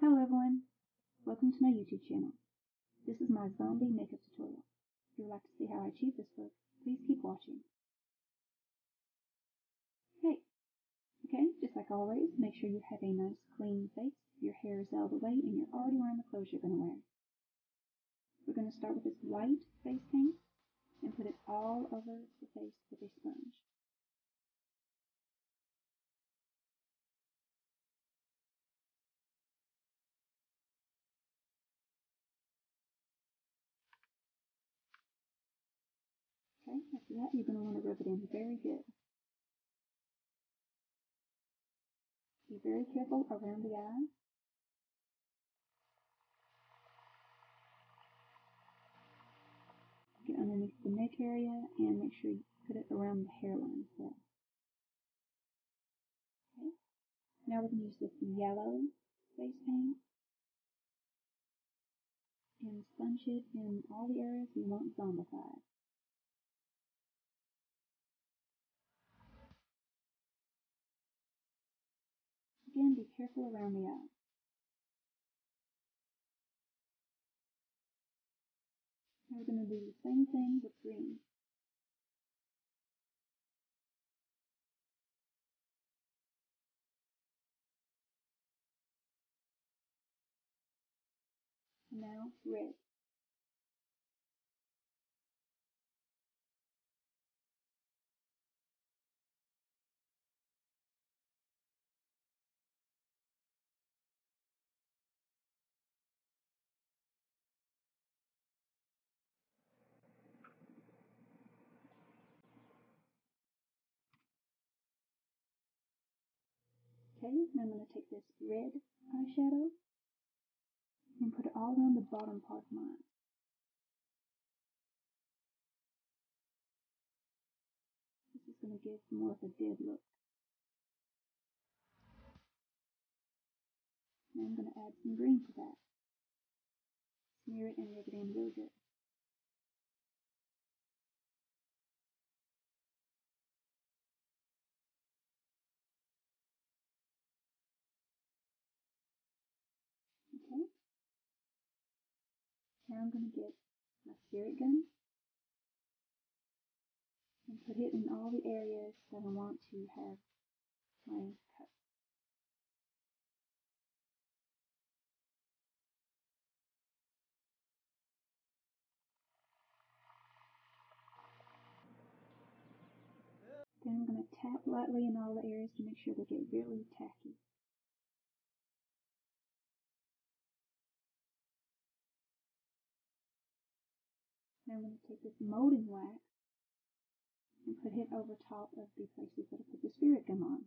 Hello everyone, welcome to my YouTube channel. This is my zombie makeup tutorial. If you would like to see how I achieve this look, please keep watching. Hey, okay, just like always, make sure you have a nice clean face, your hair is out of the way, and you're already wearing the clothes you're going to wear. We're going to start with this white face paint and put it all over the face with a sponge. Okay, after that you're going to want to rub it in very good. Be very careful around the eye. Get underneath the neck area and make sure you put it around the hairline as well. Okay. Now we're going to use this yellow face paint and sponge it in all the areas we want zombified. Again, be careful around the eye. Now we're going to do the same thing with green. Now red. Okay, now I'm going to take this red eyeshadow and put it all around the bottom part of eye. This is going to give more of a dead look. Now I'm going to add some green to that. Smear it and rub it in real good. I'm going to get my spirit gum and put it in all the areas that I want to have my cut. Then I'm going to tap lightly in all the areas to make sure they get really tacky. I'm going to take this molding wax and put it over top of the places that I put the spirit gum on.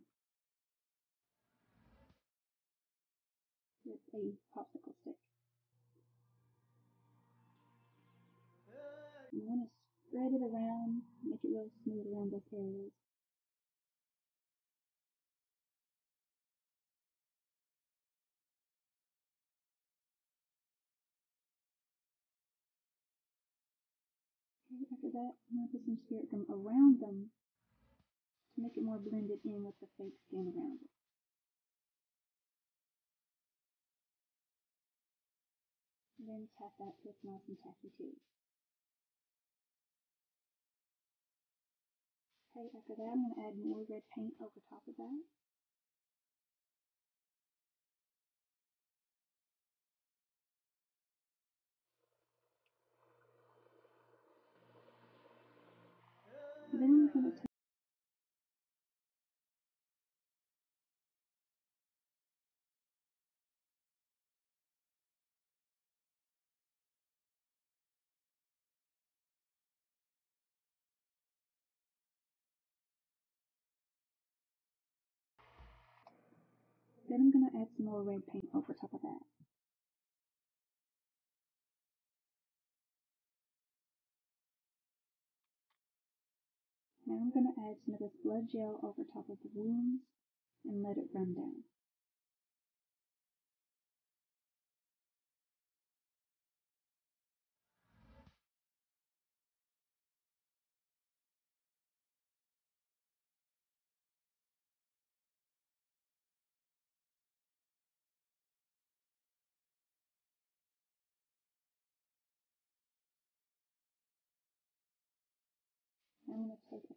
With a popsicle stick. I'm going to spread it around, make it real smooth around those areas. Okay, after that, I'm going to put some spirit gum around them to make it more blended in with the fake skin around it. And then tap that so it's nice and tacky too. Okay, after that, I'm going to add more red paint over top of that. Then I'm going to add some more red paint over top of that. Now I'm going to add some of this blood gel over top of the wounds and let it run down.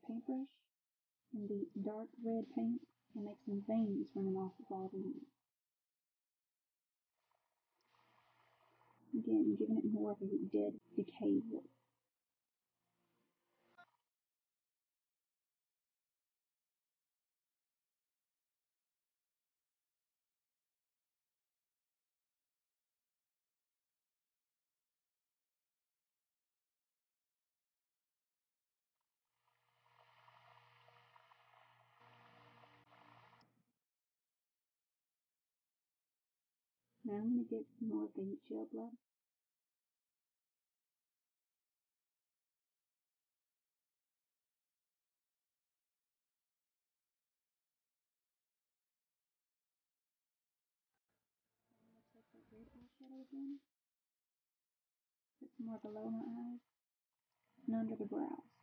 Paintbrush and the dark red paint and make some veins running off of all the leaves. Again, giving it more of a dead, decayed look. Now I'm going to get some more the gel blood. Take again. Put some more below my eyes and under the brows.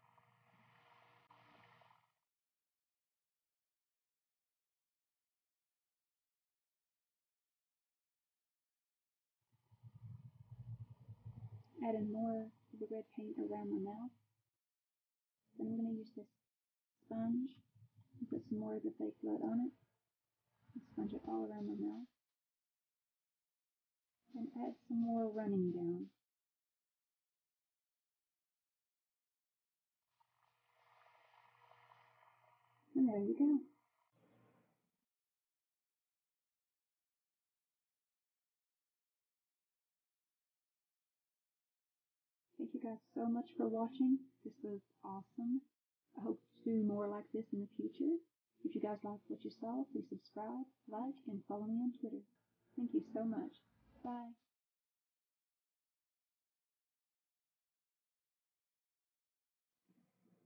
Adding more of the red paint around my mouth. Then I'm going to use this sponge and put some more of the fake blood on it. And sponge it all around my mouth. And add some more running down. And there you go. you guys so much for watching. This was awesome. I hope to do more like this in the future. If you guys liked what you saw, please subscribe, like, and follow me on Twitter. Thank you so much. Bye.